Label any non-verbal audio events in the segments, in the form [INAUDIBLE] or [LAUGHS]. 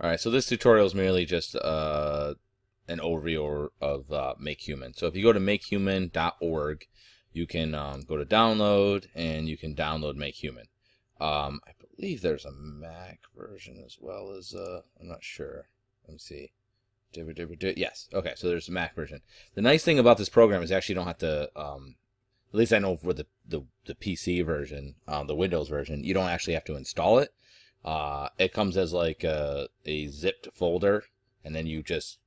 All right, so this tutorial is merely just uh, an overview of uh, MakeHuman. So if you go to makehuman.org, you can um, go to download and you can download MakeHuman. Um, I believe there's a Mac version as well as uh, I'm not sure. Let me see. Yes. Okay. So there's a Mac version. The nice thing about this program is actually you don't have to. Um, at least I know for the the, the PC version, um, the Windows version, you don't actually have to install it. Uh, it comes as like a, a zipped folder, and then you just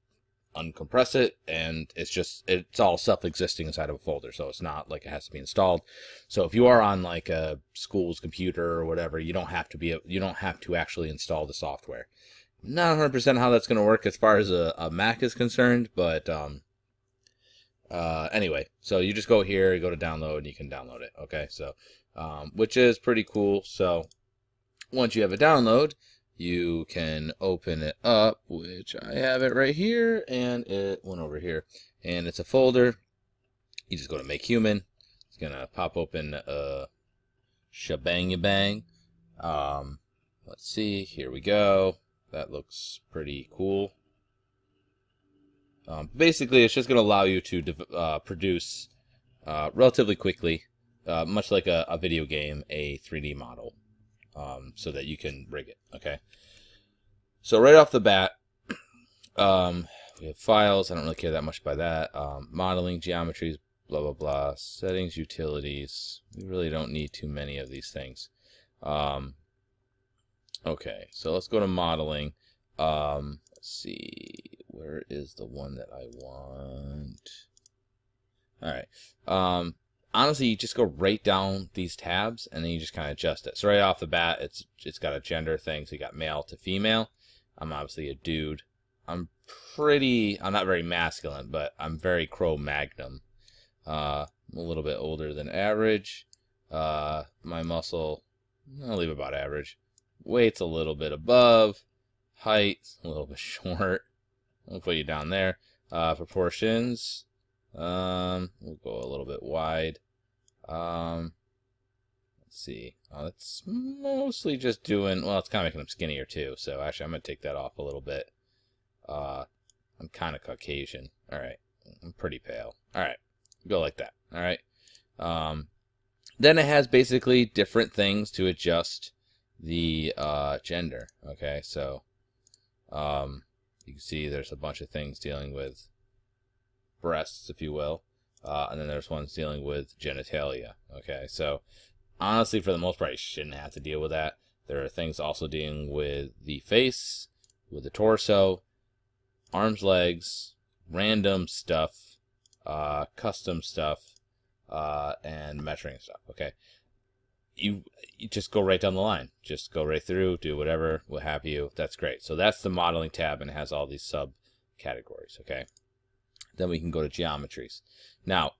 uncompress it and it's just it's all self-existing inside of a folder so it's not like it has to be installed. So if you are on like a school's computer or whatever you don't have to be you don't have to actually install the software. Not 100% how that's going to work as far as a, a mac is concerned but um uh anyway so you just go here you go to download and you can download it okay? So um which is pretty cool so once you have a download you can open it up, which I have it right here, and it went over here. And it's a folder. You just go to MakeHuman. It's going to pop open a shebang bang. Um, let's see. Here we go. That looks pretty cool. Um, basically, it's just going to allow you to uh, produce uh, relatively quickly, uh, much like a, a video game, a 3D model um, so that you can rig it. Okay. So right off the bat, [CLEARS THROAT] um, we have files. I don't really care that much by that. Um, modeling, geometries, blah blah blah. Settings, utilities. We really don't need too many of these things. Um, okay, so let's go to modeling. Um, let's see, where is the one that I want? All right. Honestly, you just go right down these tabs and then you just kind of adjust it. So right off the bat, it's it's got a gender thing. So you got male to female. I'm obviously a dude. I'm pretty. I'm not very masculine, but I'm very Cro-Magnon. Uh, I'm a little bit older than average. Uh, my muscle, I'll leave about average. Weight's a little bit above. Height, [LAUGHS] a little bit short. I'll put you down there. Uh, proportions, um, we'll go a little bit wide. Um, let's see. Oh, it's mostly just doing, well, it's kind of making them skinnier too. So actually, I'm going to take that off a little bit. Uh, I'm kind of Caucasian. All right. I'm pretty pale. All right. Go like that. All right. Um, then it has basically different things to adjust the uh, gender. Okay. So, um, you can see there's a bunch of things dealing with breasts, if you will. Uh, and then there's ones dealing with genitalia. Okay, so honestly, for the most part, you shouldn't have to deal with that. There are things also dealing with the face, with the torso, arms, legs, random stuff, uh, custom stuff, uh, and measuring stuff. Okay, you you just go right down the line. Just go right through, do whatever, what have you. That's great. So that's the modeling tab, and it has all these sub categories. Okay. Then we can go to geometries. Now,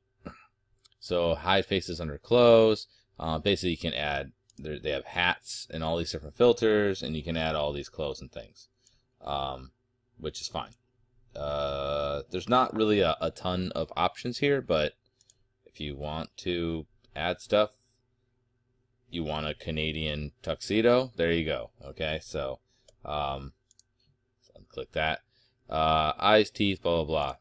so hide faces under clothes. Uh, basically, you can add, they have hats and all these different filters, and you can add all these clothes and things, um, which is fine. Uh, there's not really a, a ton of options here, but if you want to add stuff, you want a Canadian tuxedo, there you go. Okay, so, um, click that. Uh, eyes, teeth, blah, blah, blah.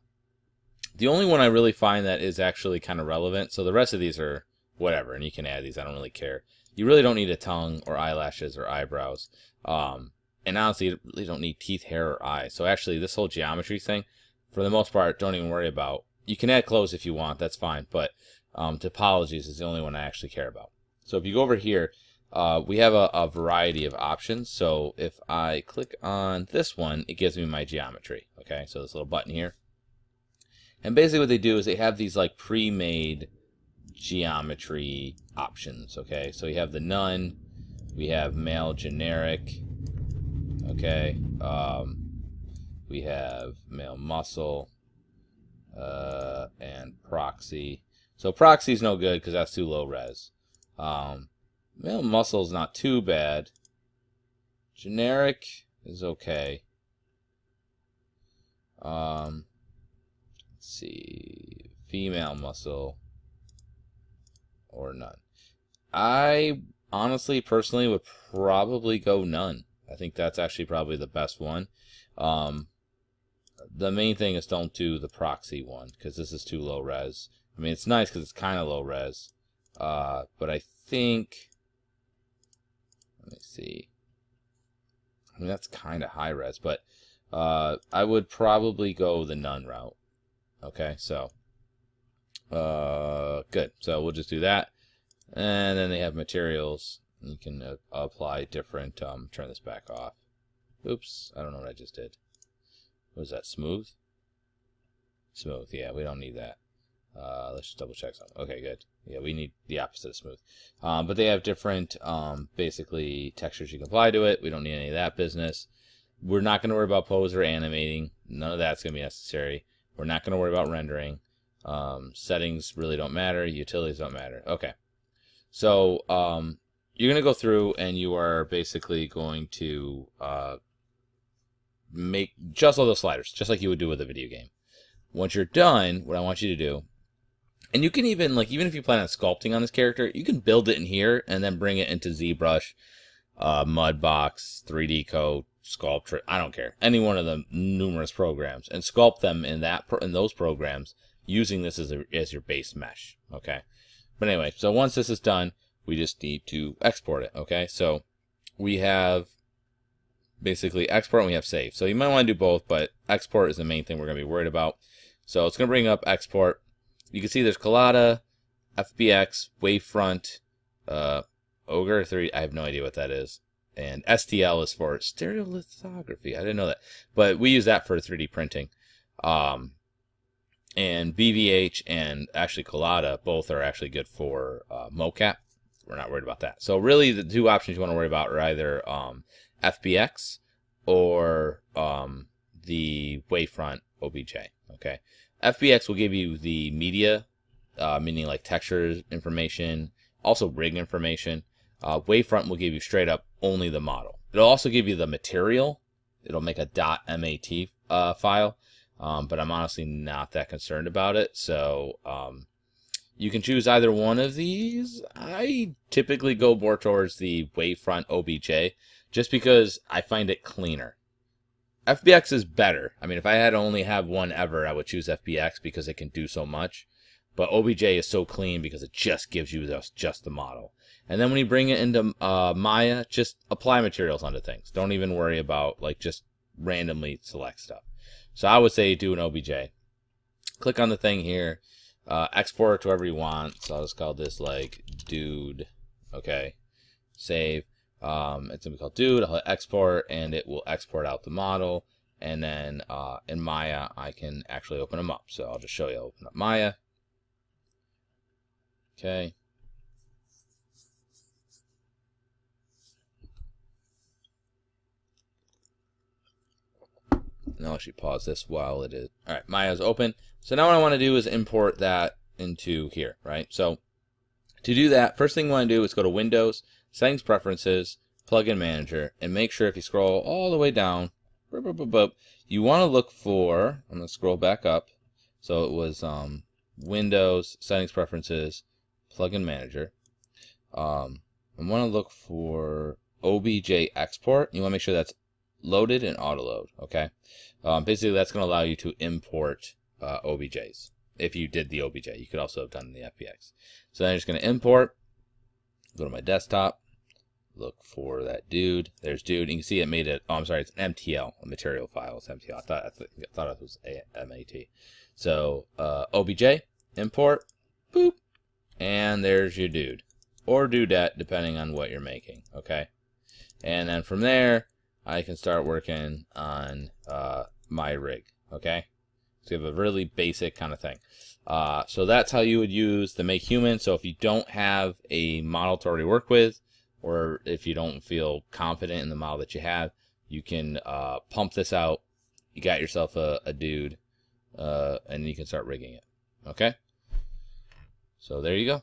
The only one I really find that is actually kind of relevant, so the rest of these are whatever, and you can add these, I don't really care. You really don't need a tongue or eyelashes or eyebrows. Um, and honestly, you really don't need teeth, hair, or eyes. So actually, this whole geometry thing, for the most part, don't even worry about. You can add clothes if you want, that's fine, but um, topologies is the only one I actually care about. So if you go over here, uh, we have a, a, variety of options. So if I click on this one, it gives me my geometry. Okay, so this little button here. And basically what they do is they have these like pre-made geometry options, okay? So you have the none, we have male generic, okay? Um, we have male muscle, uh, and proxy. So proxy is no good because that's too low res. Um, male muscle is not too bad. Generic is okay. Um, Let's see. Female muscle or none. I honestly, personally, would probably go none. I think that's actually probably the best one. Um, the main thing is don't do the proxy one because this is too low res. I mean, it's nice because it's kind of low res, uh, but I think. Let me see. I mean, that's kind of high res, but uh, I would probably go the none route. Okay, so uh, good. So we'll just do that, and then they have materials. You can uh, apply different. Um, turn this back off. Oops, I don't know what I just did. Was that smooth? Smooth. Yeah, we don't need that. Uh, let's just double check something. Okay, good. Yeah, we need the opposite of smooth. Um, but they have different, um, basically, textures you can apply to it. We don't need any of that business. We're not going to worry about pose or animating. None of that's going to be necessary. We're not going to worry about rendering. Um, settings really don't matter. Utilities don't matter. Okay. So um, you're going to go through and you are basically going to uh, make just all those sliders, just like you would do with a video game. Once you're done, what I want you to do and you can even like even if you plan on sculpting on this character, you can build it in here and then bring it into ZBrush, uh, Mudbox, 3D Coat, Sculptris. I don't care any one of the numerous programs and sculpt them in that in those programs using this as a, as your base mesh. Okay, but anyway, so once this is done, we just need to export it. Okay, so we have basically export and we have save. So you might want to do both, but export is the main thing we're going to be worried about. So it's going to bring up export you can see there's Collada, FBX, Wavefront, uh, Ogre 3. I have no idea what that is. And STL is for stereolithography. I didn't know that. But we use that for 3D printing. Um, and BVH and actually Collada both are actually good for uh, mocap. We're not worried about that. So really, the two options you want to worry about are either um, FBX or um, the Wavefront OBJ. Okay. FBX will give you the media, uh, meaning like textures information, also rig information. Uh, Wavefront will give you straight up only the model. It'll also give you the material. It'll make a .mat uh, file, um, but I'm honestly not that concerned about it. So um, you can choose either one of these. I typically go more towards the Wavefront OBJ just because I find it cleaner. FBX is better. I mean, if I had only have one ever, I would choose FBX because it can do so much. But OBJ is so clean because it just gives you just, just the model. And then when you bring it into uh, Maya, just apply materials onto things. Don't even worry about like just randomly select stuff. So I would say do an OBJ. Click on the thing here, uh, export it to wherever you want. So I'll just call this like dude. Okay, save. Um, it's gonna be called dude. I'll hit export and it will export out the model. And then uh, in Maya, I can actually open them up. So I'll just show you. I'll open up Maya. Okay. I'll actually pause this while it is. All right, Maya's open. So now what I want to do is import that into here, right? So to do that, first thing I want to do is go to Windows, Settings Preferences, Plugin Manager, and make sure if you scroll all the way down, you want to look for, I'm going to scroll back up. So it was um, Windows, Settings Preferences, Plugin Manager. Um, I want to look for OBJ Export. You want to make sure that's loaded and auto load, okay? Um, basically, that's going to allow you to import uh, OBJs. If you did the OBJ, you could also have done the FBX. So then I'm just going to import, go to my desktop, look for that dude. There's dude. You can see it made it. Oh, I'm sorry. It's an MTL, a material file. It's MTL. I thought I, th- I thought it was a- MAT. So uh, OBJ import, boop, and there's your dude or dudette, depending on what you're making. Okay, and then from there, I can start working on uh, my rig. Okay, so you have a really basic kind of thing. Uh, so that's how you would use the MakeHuman. So if you don't have a model to already work with, or if you don't feel confident in the model that you have, you can uh, pump this out. You got yourself a, a dude, uh, and you can start rigging it. Okay? So there you go.